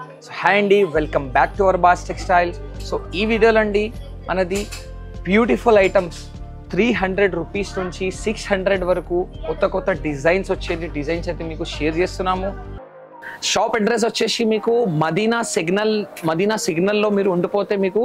So hi అండి welcome back to our బాస్ textile so ఈ వీడియోలో అండి మనది beautiful items three hundred rupees నుంచి సిక్స్ హండ్రెడ్ వరకు కొత్త కొత్త డిజైన్స్ వచ్చేది. డిజైన్స్ అయితే మీకు షేర్ చేస్తున్నాము. షాప్ అడ్రస్ వచ్చేసి మీకు మదీనా సిగ్నల్ మదీనా సిగ్నల్లో మీరు ఉండిపోతే మీకు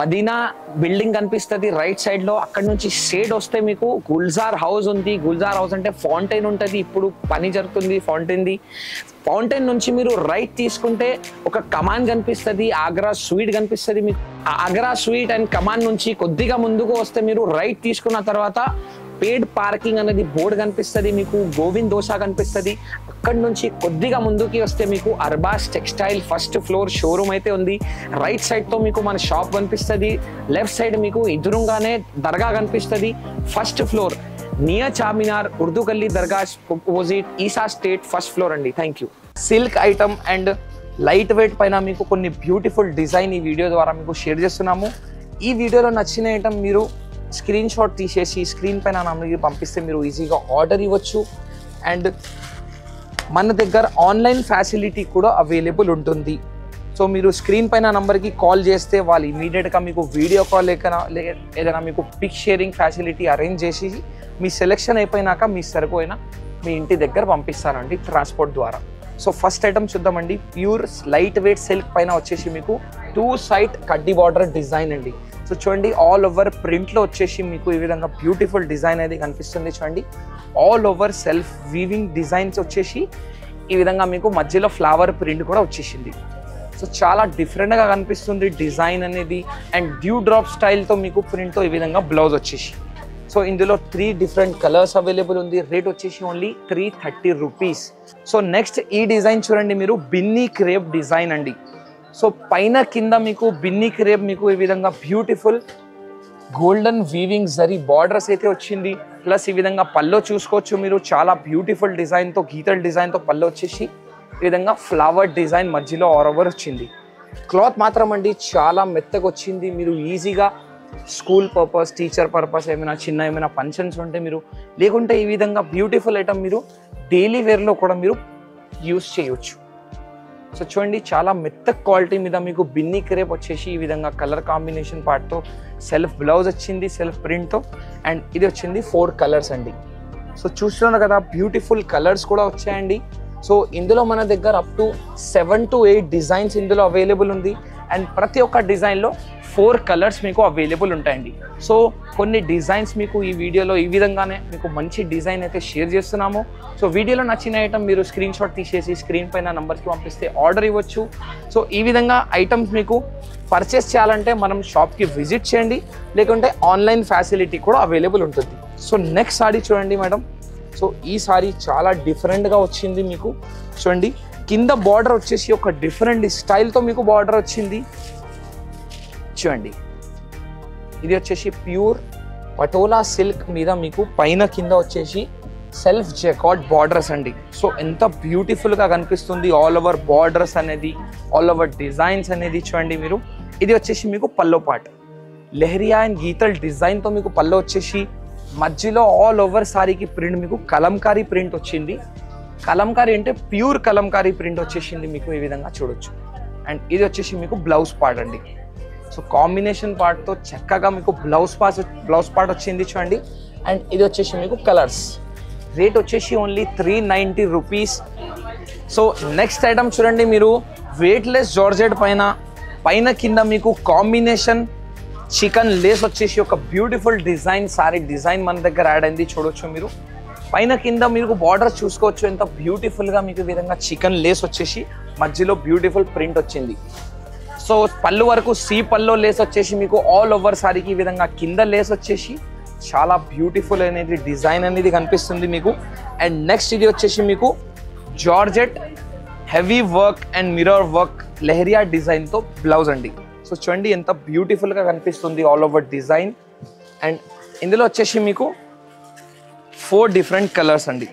మదీనా బిల్డింగ్ కనిపిస్తుంది. రైట్ సైడ్లో అక్కడ నుంచి షేడ్ వస్తే మీకు గుల్జార్ హౌస్ ఉంది. గుల్జార్ హౌస్ అంటే ఫౌంటైన్ ఉంటుంది. ఇప్పుడు పని జరుగుతుంది ఫౌంటైన్ది ఫౌంటైన్ నుంచి మీరు రైట్ తీసుకుంటే ఒక కమాన్ కనిపిస్తుంది ఆగ్రా స్వీట్ కనిపిస్తుంది మీకు. ఆగ్రా స్వీట్ అండ్ కమాన్ నుంచి కొద్దిగా ముందుకు వస్తే మీరు రైట్ తీసుకున్న తర్వాత పేడ్ పార్కింగ్ అనేది బోర్డు కనిపిస్తుంది మీకు గోవింద్ దోశ కనిపిస్తుంది. అక్కడ నుంచి కొద్దిగా ముందుకి వస్తే మీకు Arbaz textile first floor showroom అయితే ఉంది. రైట్ సైడ్తో మీకు మన షాప్ కనిపిస్తుంది. లెఫ్ట్ సైడ్ మీకు ఎదురుగానే దర్గా కనిపిస్తుంది. First floor near Charminar Urdu గల్లీ దర్గా opposite Isa street first floor అండి thank you silk item and light weight పైన మీకు కొన్ని బ్యూటిఫుల్ డిజైన్ ఈ వీడియో ద్వారా మీకు షేర్ చేస్తున్నాము ఈ వీడియోలో నచ్చిన ఐటమ్ మీరు స్క్రీన్ షాట్ తీసేసి స్క్రీన్ పైన నమ్మకి పంపిస్తే మీరు ఈజీగా ఆర్డర్ ఇవ్వచ్చు అండ్ మన దగ్గర ఆన్లైన్ ఫెసిలిటీ కూడా అవైలబుల్ ఉంటుంది సో మీరు స్క్రీన్ పైన నంబర్కి కాల్ చేస్తే వాళ్ళు ఇమీడియట్గా మీకు వీడియో కాల్ లేక ఏదైనా మీకు పిక్ షేరింగ్ ఫెసిలిటీ అరేంజ్ చేసి మీ సెలెక్షన్ అయిపోయినాక మీ సరిపోయిన మీ ఇంటి దగ్గర పంపిస్తారండి ట్రాన్స్పోర్ట్ ద్వారా. సో ఫస్ట్ ఐటమ్ చూద్దామండి. ప్యూర్ లైట్ వెయిట్ సిల్క్ పైన వచ్చేసి మీకు టూ సైట్ కడ్డీ బార్డర్ డిజైన్ అండి. సో చూడండి ఆల్ ఓవర్ ప్రింట్లో వచ్చేసి మీకు ఈ విధంగా బ్యూటిఫుల్ డిజైన్ అనేది కనిపిస్తుంది చూడండి. All over self weaving designs వచ్చేసి ఈ విధంగా మీకు మధ్యలో ఫ్లవర్ ప్రింట్ కూడా వచ్చేసింది. సో చాలా డిఫరెంట్గా కనిపిస్తుంది డిజైన్ అనేది. అండ్ డ్యూ డ్రాప్ స్టైల్తో మీకు ప్రింట్తో ఈ విధంగా బ్లౌజ్ వచ్చేసి. సో ఇందులో త్రీ డిఫరెంట్ కలర్స్ అవైలబుల్ ఉంది. రేట్ వచ్చేసి only three thirty rupees so next ఈ డిజైన్ చూడండి మీరు బిన్నీ క్రేప్ డిజైన్ అండి. సో పైన కింద మీకు బిన్నీ క్రేప్ మీకు ఈ విధంగా beautiful golden weaving zari borders అయితే వచ్చింది. ప్లస్ ఈ విధంగా పల్లో చూసుకోవచ్చు మీరు. చాలా బ్యూటిఫుల్ డిజైన్తో గీతల డిజైన్తో పల్లో వచ్చేసి ఈ విధంగా ఫ్లవర్ డిజైన్ మధ్యలో ఆరోవర్ వచ్చింది. క్లాత్ మాత్రం అండి చాలా మెత్తగా వచ్చింది. మీరు ఈజీగా స్కూల్ పర్పస్ టీచర్ పర్పస్ ఏమైనా చిన్న ఏమైనా ఫంక్షన్స్ ఉంటే మీరు లేకుంటే ఈ విధంగా బ్యూటిఫుల్ ఐటమ్ మీరు డైలీ వేర్లో కూడా మీరు యూస్ చేయొచ్చు. సో చూడండి చాలా మెత్త క్వాలిటీ మీద మీకు బిన్నీ క్రేప్ వచ్చేసి ఈ విధంగా కలర్ కాంబినేషన్ పార్ట్తో సెల్ఫ్ బ్లౌజ్ వచ్చింది సెల్ఫ్ ప్రింట్తో అండ్ ఇది వచ్చింది ఫోర్ కలర్స్ అండి. సో చూస్తున్నారు కదా బ్యూటిఫుల్ కలర్స్ కూడా వచ్చాయండి. సో ఇందులో మన దగ్గర up to seven to eight designs ఇందులో అవైలబుల్ ఉంది. అండ్ ప్రతి ఒక్క డిజైన్లో ఫోర్ కలర్స్ మీకు అవైలబుల్ ఉంటాయండి. సో కొన్ని డిజైన్స్ మీకు ఈ వీడియోలో ఈ విధంగానే మీకు మంచి డిజైన్ అయితే షేర్ చేస్తున్నాము. సో వీడియోలో నచ్చిన ఐటమ్ మీరు స్క్రీన్ షాట్ తీసేసి స్క్రీన్ పైన నంబర్కి పంపిస్తే ఆర్డర్ ఇవ్వచ్చు. సో ఈ విధంగా ఐటమ్స్ మీకు పర్చేస్ చేయాలంటే మనం షాప్కి విజిట్ చేయండి. లేకుంటే ఆన్లైన్ ఫెసిలిటీ కూడా అవైలబుల్ ఉంటుంది. సో నెక్స్ట్ సారీ చూడండి మేడం సో ఈ సారీ చాలా డిఫరెంట్గా వచ్చింది మీకు. చూడండి కింద బార్డర్ వచ్చేసి ఒక డిఫరెంట్ స్టైల్తో మీకు బార్డర్ వచ్చింది. చూడండి ఇది వచ్చేసి ప్యూర్ పటోలా సిల్క్ మీద మీకు పైన కింద వచ్చేసి సెల్ఫ్ జెకాట్ బార్డర్స్ అండి. సో ఎంత బ్యూటిఫుల్గా కనిపిస్తుంది ఆల్ ఓవర్ బార్డర్స్ అనేది ఆల్ ఓవర్ డిజైన్స్ అనేది చూడండి మీరు. ఇది వచ్చేసి మీకు పల్లో పాట్. లెహరియా అండ్ గీతల్ డిజైన్తో మీకు పల్లో వచ్చేసి మధ్యలో ఆల్ ఓవర్ సారీకి ప్రింట్ మీకు కలంకారీ ప్రింట్ వచ్చింది. కలంకారీ అంటే ప్యూర్ కలంకారీ ప్రింట్ వచ్చేసింది మీకు ఈ విధంగా చూడొచ్చు. అండ్ ఇది వచ్చేసి మీకు బ్లౌజ్ పార్ట్ అండి. సో కాంబినేషన్ పార్ట్తో చక్కగా మీకు బ్లౌజ్ పాస్ బ్లౌజ్ పార్ట్ వచ్చింది చూడండి. అండ్ ఇది వచ్చేసి మీకు కలర్స్ రేట్ వచ్చేసి only three ninety rupees so next item చూడండి మీరు. వెయిట్లెస్ జార్జెట్ పైన పైన కింద మీకు కాంబినేషన్ చికెన్ లేస్ వచ్చేసి ఒక బ్యూటిఫుల్ డిజైన్ సారీ డిజైన్ మన దగ్గర యాడ్ అయింది. చూడొచ్చు మీరు. పైన కింద మీకు బార్డర్ చూసుకోవచ్చు. ఎంత బ్యూటిఫుల్గా మీకు ఈ విధంగా చికెన్ లేస్ వచ్చేసి మధ్యలో బ్యూటిఫుల్ ప్రింట్ వచ్చింది. సో పళ్ళు వరకు సి పల్లో లేస్ వచ్చేసి మీకు ఆల్ ఓవర్ సారీకి ఈ విధంగా కింద లేస్ వచ్చేసి చాలా బ్యూటిఫుల్ అనేది డిజైన్ అనేది కనిపిస్తుంది మీకు. అండ్ నెక్స్ట్ ఇది వచ్చేసి మీకు georgette heavy work and mirror work leheriya డిజైన్తో బ్లౌజ్ అండి. సో చూడండి ఎంత బ్యూటిఫుల్గా కనిపిస్తుంది ఆల్ ఓవర్ డిజైన్ అండ్ ఇందులో వచ్చేసి మీకు ఫోర్ డిఫరెంట్ కలర్స్ అండి.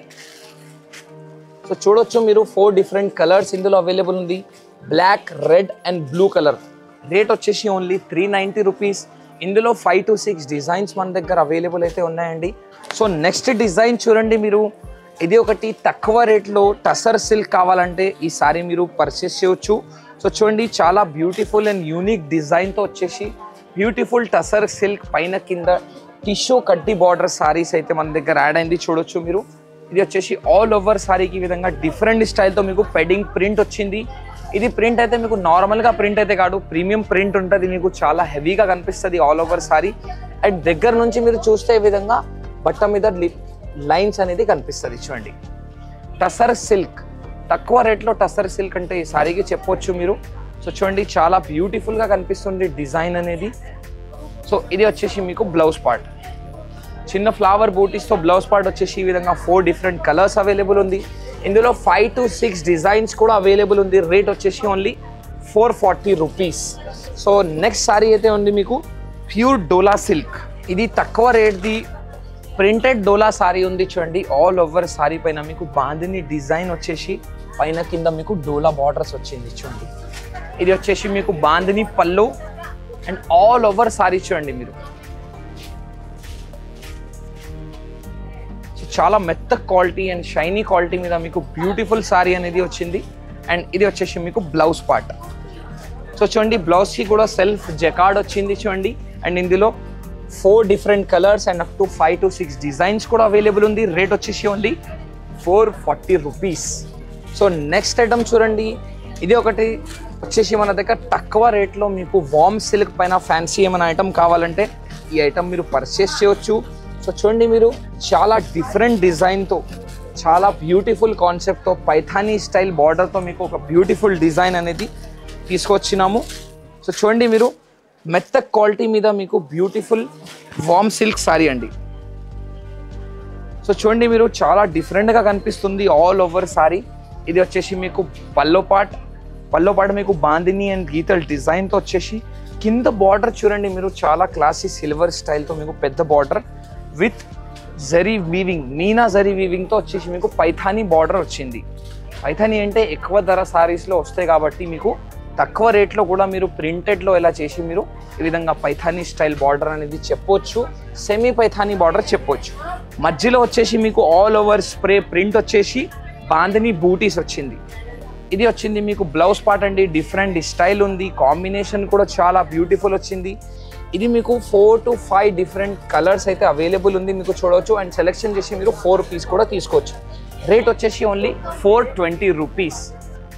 సో చూడొచ్చు మీరు ఫోర్ డిఫరెంట్ కలర్స్ ఇందులో అవైలబుల్ ఉంది. Black red and blue colour rate వచ్చేసి ఓన్లీ త్రీ నైంటీ రూపీస్ ఇందులో ఫైవ్ టు సిక్స్ డిజైన్స్ మన దగ్గర అవైలబుల్ అయితే ఉన్నాయండి. సో నెక్స్ట్ డిజైన్ చూడండి మీరు. ఇది ఒకటి తక్కువ రేట్లో టసర్ సిల్క్ కావాలంటే ఈ సారీ మీరు పర్చేస్ చేయొచ్చు. సో చూడండి చాలా బ్యూటిఫుల్ అండ్ యూనిక్ డిజైన్తో వచ్చేసి బ్యూటిఫుల్ టసర్ సిల్క్ పైన కింద టిష్యూ కట్టి బార్డర్ సారీస్ అయితే మన దగ్గర యాడ్ అయింది చూడొచ్చు మీరు. ఇది వచ్చేసి ఆల్ ఓవర్ సారీకి విధంగా డిఫరెంట్ స్టైల్తో మీకు పెడింగ్ ప్రింట్ వచ్చింది. ఇది ప్రింట్ అయితే మీకు నార్మల్గా ప్రింట్ అయితే కాదు ప్రీమియం ప్రింట్ ఉంటుంది మీకు చాలా హెవీగా కనిపిస్తుంది ఆల్ ఓవర్ సారీ అండ్ దగ్గర నుంచి మీరు చూస్తే ఈ విధంగా బట్ట మీద లైన్స్ అనేది కనిపిస్తుంది చూడండి. టసర్ సిల్క్ తక్కువ రేట్లో టసర్ సిల్క్ అంటే ఈ సారీకి చెప్పొచ్చు మీరు. సో చూడండి చాలా బ్యూటిఫుల్గా కనిపిస్తుంది డిజైన్ అనేది. సో ఇది వచ్చేసి మీకు బ్లౌజ్ పార్ట్. చిన్న ఫ్లవర్ బూటీస్తో బ్లౌజ్ పార్ట్ వచ్చేసి ఈ విధంగా ఫోర్ డిఫరెంట్ కలర్స్ అవైలబుల్ ఉంది. ఇందులో ఫైవ్ టు సిక్స్ డిజైన్స్ కూడా అవైలబుల్ ఉంది. రేట్ వచ్చేసి only four forty rupees so next sari అయితే ఉంది మీకు ప్యూర్ డోలా సిల్క్ ఇది తక్కువ రేట్ది ప్రింటెడ్ డోలా సారీ ఉంది చూడండి ఆల్ ఓవర్ సారీ పైన మీకు బాందిని డిజైన్ వచ్చేసి పైన కింద మీకు డోలా బార్డర్స్ వచ్చింది చూడండి. ఇది వచ్చేసి మీకు బాందిని పళ్ళు అండ్ ఆల్ ఓవర్ సారీ చూడండి మీరు. చాలా మెత్త క్వాలిటీ అండ్ షైనీ క్వాలిటీ మీద మీకు బ్యూటిఫుల్ సారీ అనేది వచ్చింది. అండ్ ఇది వచ్చేసి మీకు బ్లౌజ్ పార్ట్ సో చూడండి బ్లౌజ్కి కూడా సెల్ఫ్ జకార్డ్ వచ్చింది చూడండి. అండ్ ఇందులో four different colours and up to five to six designs కూడా అవైలబుల్ ఉంది. రేట్ వచ్చేసి only four forty rupees. So next item చూడండి. ఇది ఒకటి వచ్చేసి మన దగ్గర తక్కువ రేట్లో మీకు వామ్ సిల్క్ పైన ఫ్యాన్సీ ఏమైనా ఐటమ్ కావాలంటే ఈ ఐటమ్ మీరు పర్చేస్ చేయొచ్చు. సో చూడండి మీరు చాలా డిఫరెంట్ డిజైన్తో చాలా బ్యూటిఫుల్ కాన్సెప్ట్తో పైథానీ స్టైల్ బార్డర్తో మీకు ఒక బ్యూటిఫుల్ డిజైన్ అనేది తీసుకొచ్చినాము. సో చూడండి మీరు మెత్త క్వాలిటీ మీద మీకు బ్యూటిఫుల్ వామ్ సిల్క్ శారీ అండి. సో చూడండి మీరు చాలా డిఫరెంట్గా కనిపిస్తుంది ఆల్ ఓవర్ శారీ ఇది వచ్చేసి మీకు పల్లో పాట్ పల్లో పాట మీకు బాందిని అండ్ గీతల్ డిజైన్తో వచ్చేసి కింద బార్డర్ చూడండి మీరు చాలా క్లాసీ సిల్వర్ స్టైల్తో మీకు పెద్ద border with zari weaving meena zari వీవింగ్తో వచ్చేసి మీకు పైథానీ బార్డర్ వచ్చింది. పైథానీ అంటే ఎక్కువ ధర శారీస్లో వస్తాయి కాబట్టి మీకు తక్కువ రేట్లో కూడా మీరు ప్రింటెడ్లో ఎలా చేసి మీరు ఈ విధంగా పైథానీ స్టైల్ బార్డర్ అనేది చెప్పొచ్చు సెమీ పైథానీ బార్డర్ చెప్పొచ్చు. మధ్యలో వచ్చేసి మీకు ఆల్ ఓవర్ స్ప్రే ప్రింట్ వచ్చేసి బాందని బూటీస్ వచ్చింది. ఇది వచ్చింది మీకు బ్లౌజ్ పార్ట్ అండి డిఫరెంట్ స్టైల్ ఉంది కాంబినేషన్ కూడా చాలా బ్యూటిఫుల్ వచ్చింది. ఇది మీకు four to five different colours అయితే అవైలబుల్ ఉంది మీకు చూడవచ్చు అండ్ సెలెక్షన్ చేసి మీరు ఫోర్ పీస్ కూడా తీసుకోవచ్చు. రేట్ వచ్చేసి only four twenty rupees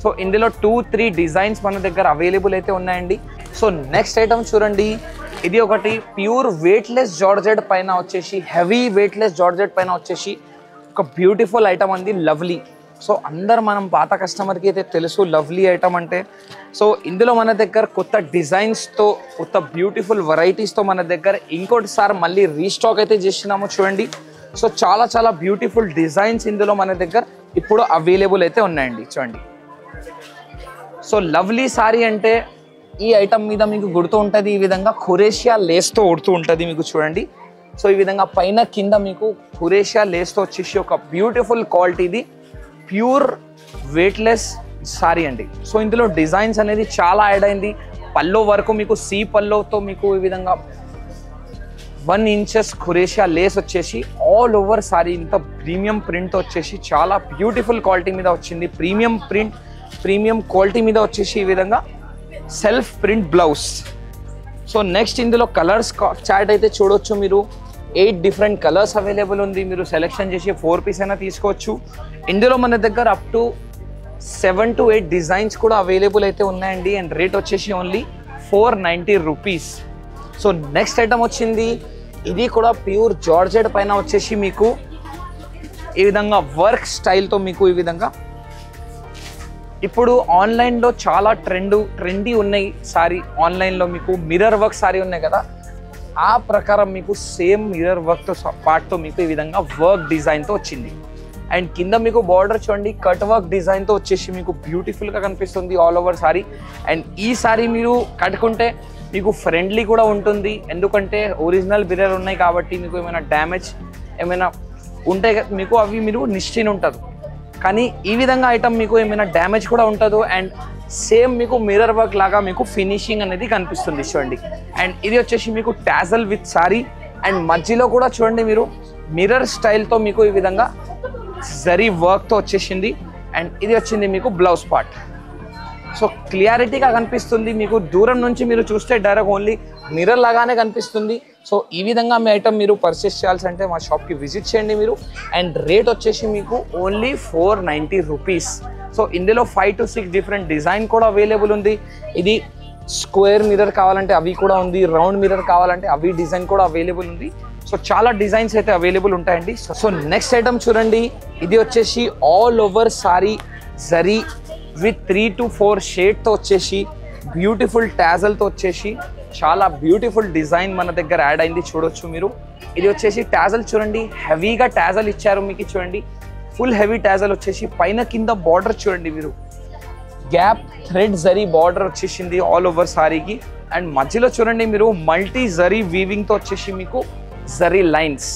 so ఇందులో టూ త్రీ డిజైన్స్ మన దగ్గర అవైలబుల్ అయితే ఉన్నాయండి. సో నెక్స్ట్ ఐటమ్ చూడండి. ఇది ఒకటి ప్యూర్ వెయిట్లెస్ జార్జెట్ పైన వచ్చేసి హెవీ వెయిట్లెస్ జార్జెట్ పైన వచ్చేసి ఒక బ్యూటిఫుల్ ఐటమ్ అంది లవ్లీ సో అందరు మనం పాత కస్టమర్కి అయితే తెలుసు లవ్లీ ఐటమ్ అంటే. సో ఇందులో మన దగ్గర కొత్త డిజైన్స్తో కొత్త బ్యూటిఫుల్ వెరైటీస్తో మన దగ్గర ఇంకోటిసారి మళ్ళీ రీస్టాక్ అయితే చేసినాము చూడండి. సో చాలా చాలా బ్యూటిఫుల్ డిజైన్స్ ఇందులో మన దగ్గర ఇప్పుడు అవైలబుల్ అయితే ఉన్నాయండి చూడండి. సో లవ్లీ సారీ అంటే ఈ ఐటమ్ మీద మీకు గుర్తు ఉంటుంది ఈ విధంగా ఖురేషియా లేస్తో ఉడుతూ ఉంటుంది మీకు చూడండి. సో ఈ విధంగా పైన కింద మీకు ఖురేషియా లేస్తో వచ్చేసి ఒక బ్యూటిఫుల్ క్వాలిటీది ప్యూర్ వెయిట్లెస్ సారీ అండి. సో ఇందులో డిజైన్స్ అనేది చాలా యాడ్ అయింది. పల్లో వరకు మీకు సీ పల్లోతో మీకు ఈ విధంగా వన్ ఇంచెస్ ఖురేషియా లేస్ వచ్చేసి ఆల్ ఓవర్ సారీ ఇంత ప్రీమియం ప్రింట్ వచ్చేసి చాలా బ్యూటిఫుల్ క్వాలిటీ మీద వచ్చింది. ప్రీమియం ప్రింట్ ప్రీమియం క్వాలిటీ మీద వచ్చేసి ఈ విధంగా self print blouse. So next ఇందులో కలర్స్ చాట్ అయితే చూడొచ్చు మీరు. ఎయిట్ డిఫరెంట్ కలర్స్ అవైలబుల్ ఉంది. మీరు సెలెక్షన్ చేసి ఫోర్ పీస్ అయినా తీసుకోవచ్చు. ఇందులో మన దగ్గర up to seven to eight designs కూడా అవైలబుల్ అయితే ఉన్నాయండి. అండ్ రేట్ వచ్చేసి only four ninety rupees. So next item వచ్చింది. ఇది కూడా ప్యూర్ జార్జెట్ పైన వచ్చేసి మీకు ఈ విధంగా వర్క్ స్టైల్తో మీకు ఈ విధంగా ఇప్పుడు ఆన్లైన్లో చాలా ట్రెండ్ ట్రెండీ ఉన్నాయి సారీ ఆన్లైన్లో మీకు మిర్రర్ వర్క్ సారీ ఉన్నాయి కదా. ఆ ప్రకారం మీకు సేమ్ మిర్రర్ వర్క్తో పాటుతో మీకు ఈ విధంగా వర్క్ డిజైన్తో వచ్చింది. అండ్ కింద మీకు బార్డర్ చూడండి కట్ వర్క్ డిజైన్తో వచ్చేసి మీకు బ్యూటిఫుల్గా కనిపిస్తుంది ఆల్ ఓవర్ సారీ. అండ్ ఈ సారీ మీరు కట్టుకుంటే మీకు ఫ్రెండ్లీ కూడా ఉంటుంది. ఎందుకంటే ఒరిజినల్ బిర్రర్ ఉన్నాయి కాబట్టి మీకు ఏమైనా డ్యామేజ్ ఏమైనా ఉంటే మీకు అవి మీరు నిశ్చిని ఉంటారు. కానీ ఈ విధంగా ఐటమ్ మీకు ఏమైనా డ్యామేజ్ కూడా ఉంటుందో అండ్ సేమ్ మీకు మిర్రర్ వర్క్ లాగా మీకు ఫినిషింగ్ అనేది కనిపిస్తుంది చూడండి. అండ్ ఇది వచ్చేసి మీకు టాజల్ విత్ సారీ అండ్ మధ్యలో కూడా చూడండి మీరు మిర్రర్ స్టైల్తో మీకు ఈ విధంగా జరీ వర్క్తో వచ్చేసింది. అండ్ ఇది వచ్చింది మీకు బ్లౌజ్ పార్ట్ సో క్లియారిటీగా కనిపిస్తుంది. మీకు దూరం నుంచి మీరు చూస్తే డైరెక్ట్ ఓన్లీ మిర్రర్ లాగానే కనిపిస్తుంది. సో ఈ విధంగా మీ ఐటమ్ మీరు పర్చేస్ చేయాల్సి అంటే మా షాప్కి విజిట్ చేయండి మీరు. అండ్ రేట్ వచ్చేసి మీకు only four ninety rupees so ఇందులో five to six different design కూడా అవైలబుల్ ఉంది. ఇది స్క్వేర్ మిర్రర్ కావాలంటే అవి కూడా ఉంది రౌండ్ మిర్రర్ కావాలంటే అవి డిజైన్ కూడా అవైలబుల్ ఉంది. సో చాలా డిజైన్స్ అయితే అవైలబుల్ ఉంటాయండి. సో- సో నెక్స్ట్ ఐటమ్ చూడండి. ఇది వచ్చేసి all over sari zari with three to four షేడ్తో వచ్చేసి బ్యూటిఫుల్ టాజల్తో వచ్చేసి చాలా బ్యూటిఫుల్ డిజైన్ మన దగ్గర యాడ్ అయింది. చూడొచ్చు మీరు. ఇది వచ్చేసి టాజల్ చూడండి. హెవీగా టాజల్ ఇచ్చారు మీకు చూడండి. ఫుల్ హెవీ టాజల్ వచ్చేసి పైన కింద బార్డర్ చూడండి మీరు. గ్యాప్ థ్రెడ్ జరీ బార్డర్ వచ్చేసింది ఆల్ ఓవర్ సారీకి. అండ్ మధ్యలో చూడండి మీరు మల్టీ జరీ వీవింగ్తో వచ్చేసి మీకు జరీ లైన్స్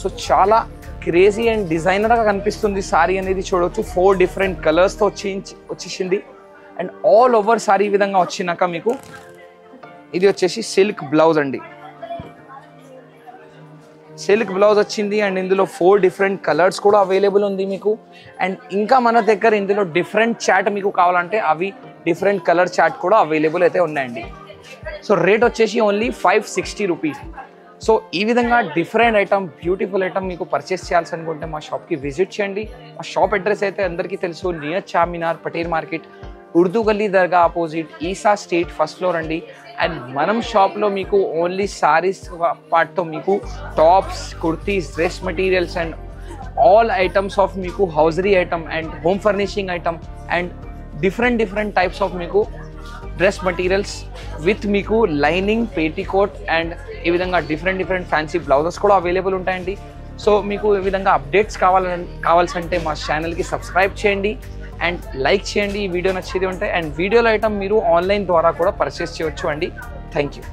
సో చాలా క్రేజీ అండ్ డిజైనర్గా కనిపిస్తుంది సారీ అనేది చూడవచ్చు ఫోర్ డిఫరెంట్ కలర్స్తో వచ్చి వచ్చేసింది. అండ్ ఆల్ ఓవర్ సారీ విధంగా వచ్చినాక మీకు ఇది వచ్చేసి సిల్క్ బ్లౌజ్ అండి. సిల్క్ బ్లౌజ్ వచ్చింది అండ్ ఇందులో ఫోర్ డిఫరెంట్ కలర్స్ కూడా అవైలబుల్ ఉంది మీకు. అండ్ ఇంకా మన దగ్గర ఇందులో డిఫరెంట్ చాట్ మీకు కావాలంటే అవి డిఫరెంట్ కలర్ చాట్ కూడా అవైలబుల్ అయితే ఉన్నాయండి. సో రేట్ వచ్చేసి only five sixty rupees. So ఈ విధంగా డిఫరెంట్ ఐటమ్ బ్యూటిఫుల్ ఐటమ్ మీకు పర్చేస్ చేయాల్సి అనుకుంటే మా షాప్కి విజిట్ చేయండి. మా షాప్ అడ్రస్ అయితే అందరికీ తెలుసు నియర్ చార్మినార్ పటేల్ మార్కెట్ ఉర్దూ గల్లీ దర్గా opposite Isa street first floor అండి. అండ్ మనం షాప్లో మీకు ఓన్లీ సారీస్ పార్ట్తో మీకు tops kurtis dress materials and all items of మీకు hosiery item and home furnishing item and different different types of మీకు డ్రెస్ మెటీరియల్స్ విత్ మీకు లైనింగ్ పేటీకోట్ అండ్ ఈ విధంగా డిఫరెంట్ డిఫరెంట్ ఫ్యాన్సీ బ్లౌజెస్ కూడా అవైలబుల్ ఉంటాయండి. So మీకు ఈ విధంగా అప్డేట్స్ కావాలని కావాల్సంటే మా ఛానల్కి సబ్స్క్రైబ్ చేయండి. అండ్ లైక్ చేయండి ఈ వీడియో నచ్చేది ఉంటే అండ్ వీడియోలో ఐటమ్ మీరు ఆన్లైన్ ద్వారా కూడా పర్చేస్ చేయొచ్చు అండి. Thank you.